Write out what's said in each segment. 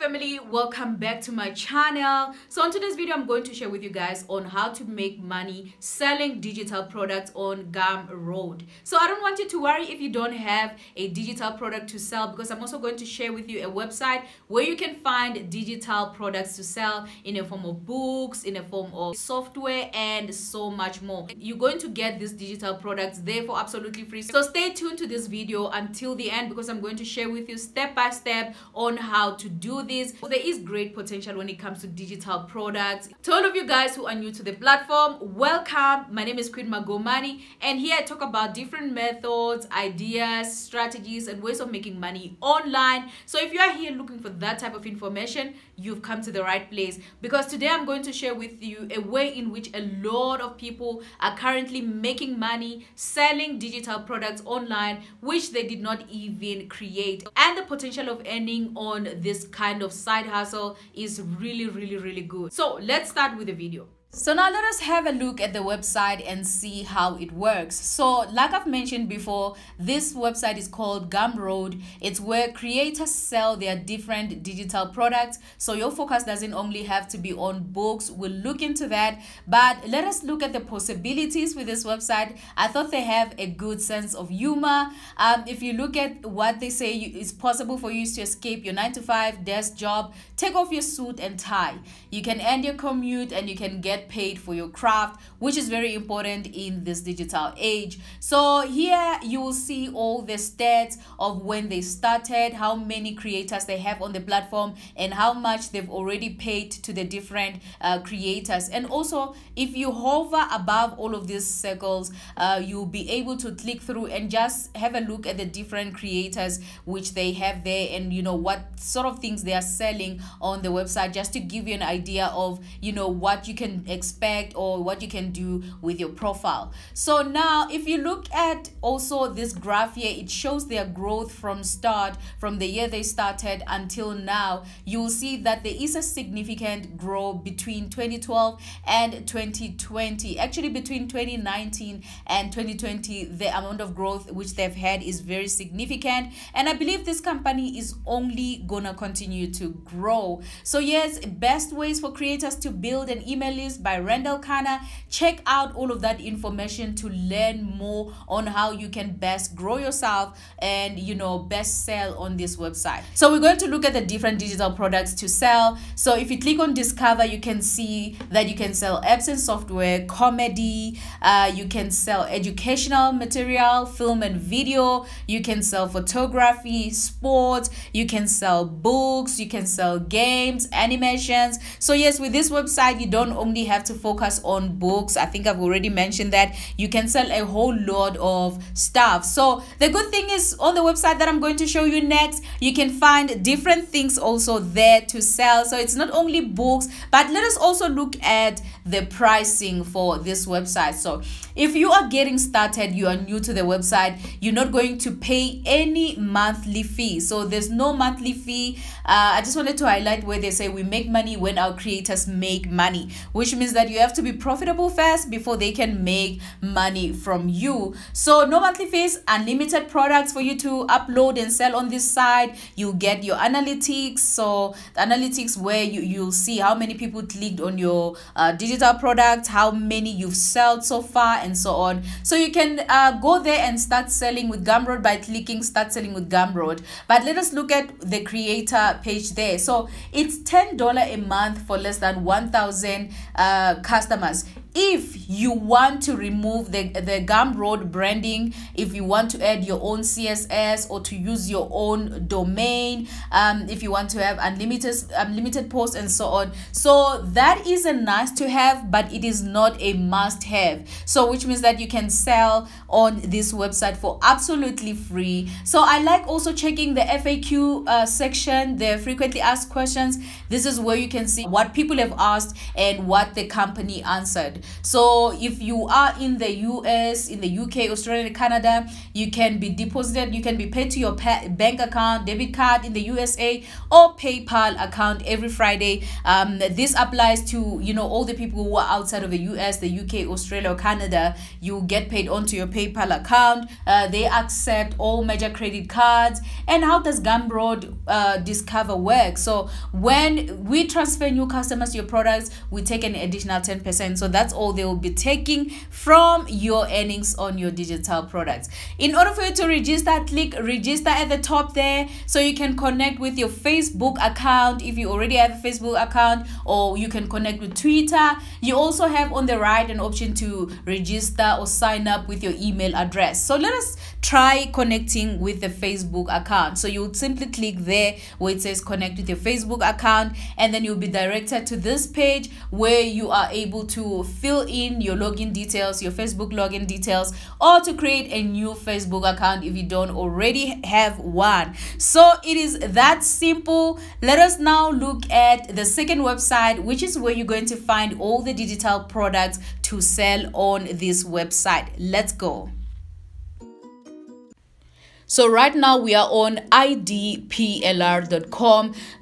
family welcome back to my channel. So on today's video i'm going to share with you guys on how to make money selling digital products on gumroad so i don't want you to worry if you don't have a digital product to sell because i'm also going to share with you a website where you can find digital products to sell in a form of books in a form of software and so much more. You're going to get these digital products there for absolutely free. So stay tuned to this video until the end because i'm going to share with you step by step on how to do there is great potential when it comes to digital products. To all of you guys who are new to the platform welcome. My name is queen magomani and here i talk about different methods ideas strategies and ways of making money online. So if you are here looking for that type of information you've come to the right place. Because today i'm going to share with you a way in which a lot of people are currently making money selling digital products online which they did not even create. And the potential of earning on this kind of side hustle is really really really good. So let's start with the video so now let us have a look at the website and see how it works. So like I've mentioned before, this website is called Gumroad. It's where creators sell their different digital products. So your focus doesn't only have to be on books. We'll look into that. But let us look at the possibilities with this website. I thought they have a good sense of humor. Um, if you look at what they say it's possible for you to escape your 9 to 5 desk job, take off your suit and tie. You can end your commute and you can get get paid for your craft which is very important in this digital age. So here you will see all the stats of when they started how many creators they have on the platform and how much they've already paid to the different uh, creators. And also if you hover above all of these circles uh, you'll be able to click through and just have a look at the different creators which they have there and you know what sort of things they are selling on the website just to give you an idea of you know what you can expect or what you can do with your profile. So now if you look at also this graph here it shows their growth from start from the year they started until now. You'll see that there is a significant growth between 2012 and 2020 actually between 2019 and 2020 the amount of growth which they've had is very significant. And i believe this company is only gonna continue to grow. So yes best ways for creators to build an email list by Randall Kanna. Check out all of that information to learn more on how you can best grow yourself and you know best sell on this website. So we're going to look at the different digital products to sell. So if you click on discover, you can see that you can sell apps and software, comedy, uh, you can sell educational material, film and video, you can sell photography, sports, you can sell books, you can sell games, animations. So yes, with this website, you don't only have to focus on books. I think i've already mentioned that. You can sell a whole lot of stuff. So the good thing is on the website that i'm going to show you next you can find different things also there to sell. So it's not only books but let us also look at the pricing for this website. So if you are getting started you are new to the website you're not going to pay any monthly fee. So there's no monthly fee. Uh, i just wanted to highlight where they say we make money when our creators make money which means that you have to be profitable first before they can make money from you. So no monthly fees unlimited products for you to upload and sell on this side you get your analytics. So the analytics where you you'll see how many people clicked on your uh, digital products how many you've sold so far and so on. So you can uh, go there and start selling with gumroad by clicking start selling with gumroad. But let us look at the creator page there. So it's ten dollar a month for less than 1000 uh, customers if you want to remove the the gumroad branding if you want to add your own css or to use your own domain um if you want to have unlimited unlimited posts and so on. So that is a nice to have but it is not a must have. So which means that you can sell on this website for absolutely free. So i like also checking the faq uh, section. The frequently asked questions. This is where you can see what people have asked and what the company answered So if you are in the US, in the UK, Australia, Canada, you can be deposited, you can be paid to your bank account, debit card in the USA or PayPal account every Friday. Um, this applies to, you know, all the people who are outside of the US, the UK, Australia, or Canada. You get paid onto your PayPal account. Uh, they accept all major credit cards. And how does Gumroad uh, Discover work? So when we transfer new customers to your products, we take an additional 10%. So that's all they will be taking from your earnings on your digital products. In order for you to register, click register at the top there so you can connect with your Facebook account if you already have a Facebook account or you can connect with Twitter. You also have on the right an option to register or sign up with your email address. So let us try connecting with the Facebook account. So you would simply click there where it says connect with your Facebook account and then you'll be directed to this page where you are able to fill in your login details, your Facebook login details or to create a new Facebook account if you don't already have one. So it is that simple. Let us now look at the second website which is where you're going to find all the digital products to sell on this website. Let's go. So right now we are on idplr.com.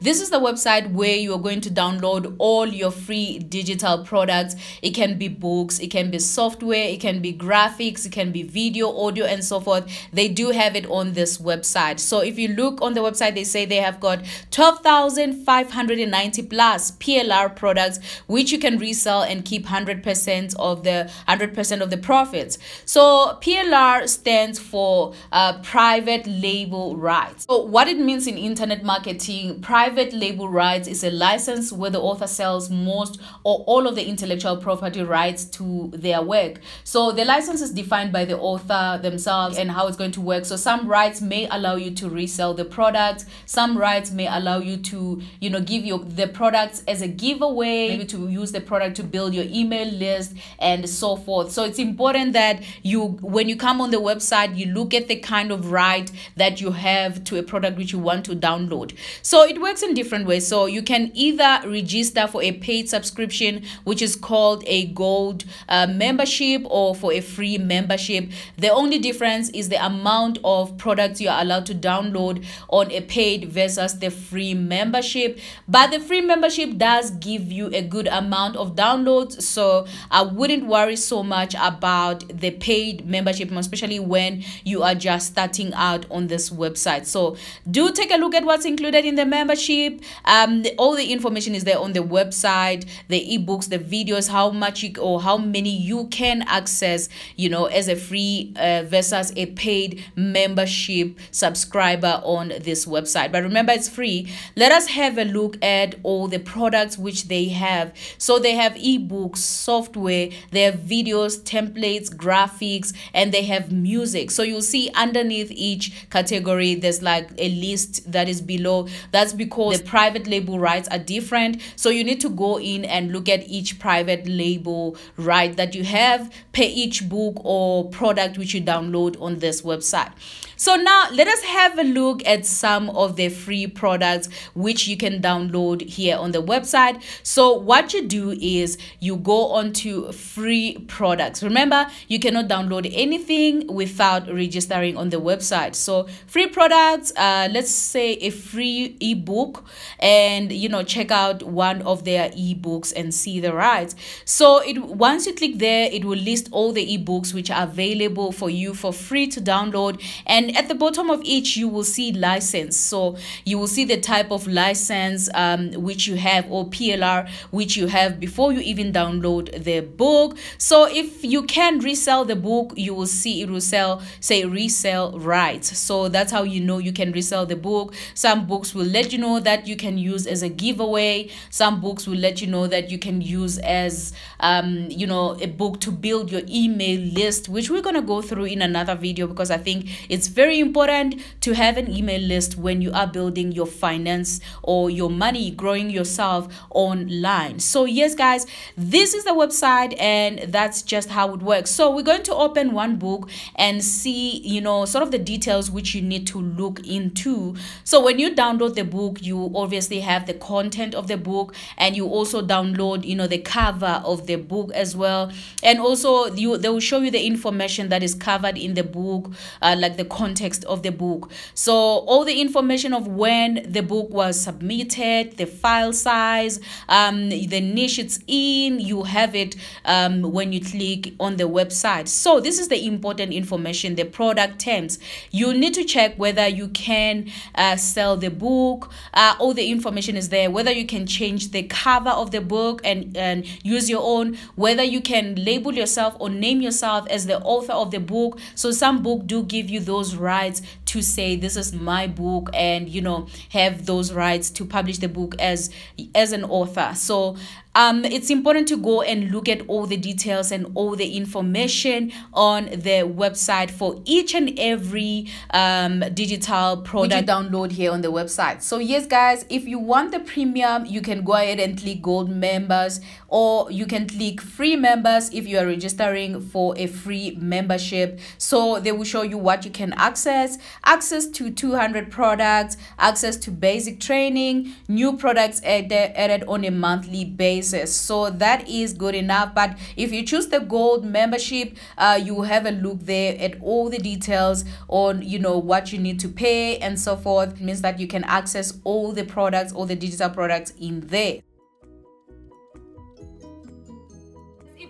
This is the website where you are going to download all your free digital products. It can be books, it can be software, it can be graphics, it can be video, audio and so forth. They do have it on this website. So if you look on the website, they say they have got 12,590 plus PLR products which you can resell and keep 100% of the 100% of the profits. So PLR stands for uh, private private label rights. So what it means in internet marketing, private label rights is a license where the author sells most or all of the intellectual property rights to their work. So the license is defined by the author themselves and how it's going to work. So some rights may allow you to resell the product. Some rights may allow you to, you know, give your the products as a giveaway, maybe to use the product to build your email list and so forth. So it's important that you, when you come on the website, you look at the kind of rights right that you have to a product which you want to download. So it works in different ways. So you can either register for a paid subscription, which is called a gold uh, membership or for a free membership. The only difference is the amount of products you are allowed to download on a paid versus the free membership. But the free membership does give you a good amount of downloads. So I wouldn't worry so much about the paid membership, especially when you are just starting out on this website. So do take a look at what's included in the membership. Um the, all the information is there on the website the ebooks the videos how much you or how many you can access you know as a free uh, versus a paid membership subscriber on this website. But remember it's free. Let us have a look at all the products which they have. So they have ebooks software they have videos templates graphics and they have music. So you'll see underneath each category there's like a list that is below. That's because the private label rights are different. So you need to go in and look at each private label right that you have per each book or product which you download on this website so now let us have a look at some of the free products which you can download here on the website. So what you do is you go onto free products. Remember, you cannot download anything without registering on the website. So free products, uh, let's say a free ebook and you know check out one of their ebooks and see the rights. So it once you click there, it will list all the ebooks which are available for you for free to download and and at the bottom of each you will see license. So you will see the type of license um, which you have or plr which you have before you even download the book. So if you can resell the book you will see it will sell say resell rights. So that's how you know you can resell the book. Some books will let you know that you can use as a giveaway. Some books will let you know that you can use as um, you know a book to build your email list which we're going to go through in another video because i think it's very important to have an email list when you are building your finance or your money, growing yourself online. So, yes, guys, this is the website, and that's just how it works. So, we're going to open one book and see, you know, sort of the details which you need to look into. So, when you download the book, you obviously have the content of the book, and you also download, you know, the cover of the book as well. And also, you they will show you the information that is covered in the book, uh, like the context of the book. So, all the information of when the book was submitted, the file size, um, the niche it's in, you have it um, when you click on the website. So, this is the important information, the product terms. You need to check whether you can uh, sell the book, uh, all the information is there, whether you can change the cover of the book and, and use your own, whether you can label yourself or name yourself as the author of the book. So, some book do give you those rights to say this is my book and you know have those rights to publish the book as as an author. So um, it's important to go and look at all the details and all the information on the website for each and every um, digital product download here on the website. So yes, guys, if you want the premium, you can go ahead and click gold members or you can click free members if you are registering for a free membership. So they will show you what you can access, access to 200 products, access to basic training, new products added, added on a monthly basis so that is good enough. But if you choose the gold membership uh, you have a look there at all the details on you know what you need to pay and so forth. It means that you can access all the products all the digital products in there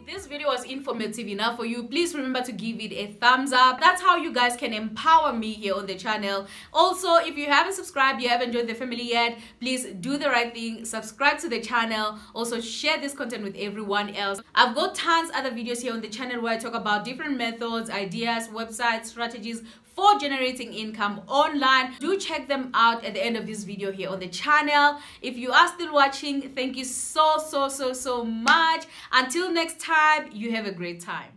this video was informative enough for you please remember to give it a thumbs up. That's how you guys can empower me here on the channel. Also if you haven't subscribed you haven't joined the family yet please do the right thing subscribe to the channel. Also share this content with everyone else. I've got tons other videos here on the channel where i talk about different methods ideas websites strategies for generating income online. Do check them out at the end of this video here on the channel. If you are still watching thank you so so so so much. Until next time you have a great time